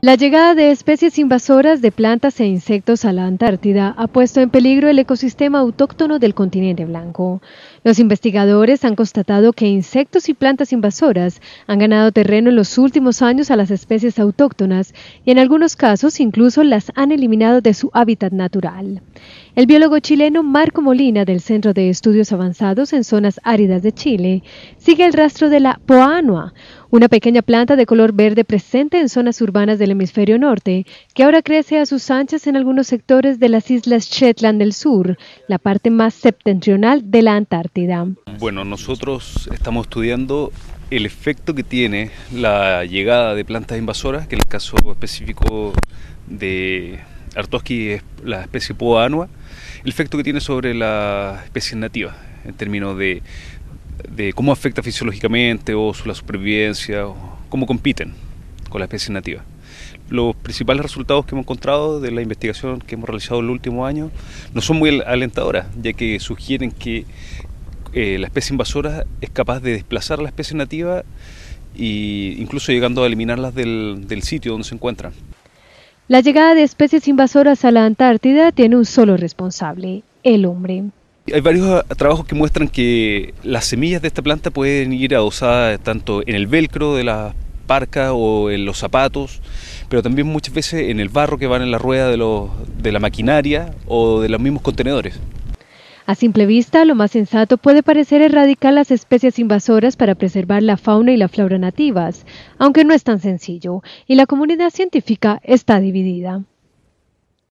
La llegada de especies invasoras de plantas e insectos a la Antártida ha puesto en peligro el ecosistema autóctono del continente blanco. Los investigadores han constatado que insectos y plantas invasoras han ganado terreno en los últimos años a las especies autóctonas y en algunos casos incluso las han eliminado de su hábitat natural. El biólogo chileno Marco Molina del Centro de Estudios Avanzados en Zonas Áridas de Chile sigue el rastro de la poanua, una pequeña planta de color verde presente en zonas urbanas del hemisferio norte, que ahora crece a sus anchas en algunos sectores de las islas Shetland del Sur, la parte más septentrional de la Antártida. Bueno, nosotros estamos estudiando el efecto que tiene la llegada de plantas invasoras, que en el caso específico de Artoski es la especie Poa annua, el efecto que tiene sobre las especies nativas, en términos de de cómo afecta fisiológicamente o su, la supervivencia, o cómo compiten con la especie nativa. Los principales resultados que hemos encontrado de la investigación que hemos realizado en los últimos años no son muy alentadoras, ya que sugieren que eh, la especie invasora es capaz de desplazar a la especie nativa e incluso llegando a eliminarlas del, del sitio donde se encuentran. La llegada de especies invasoras a la Antártida tiene un solo responsable, el hombre. Hay varios ah, trabajos que muestran que las semillas de esta planta pueden ir adosadas tanto en el velcro de la parca o en los zapatos, pero también muchas veces en el barro que van en la rueda de, de la maquinaria o de los mismos contenedores. A simple vista, lo más sensato puede parecer erradicar las especies invasoras para preservar la fauna y la flora nativas, aunque no es tan sencillo, y la comunidad científica está dividida.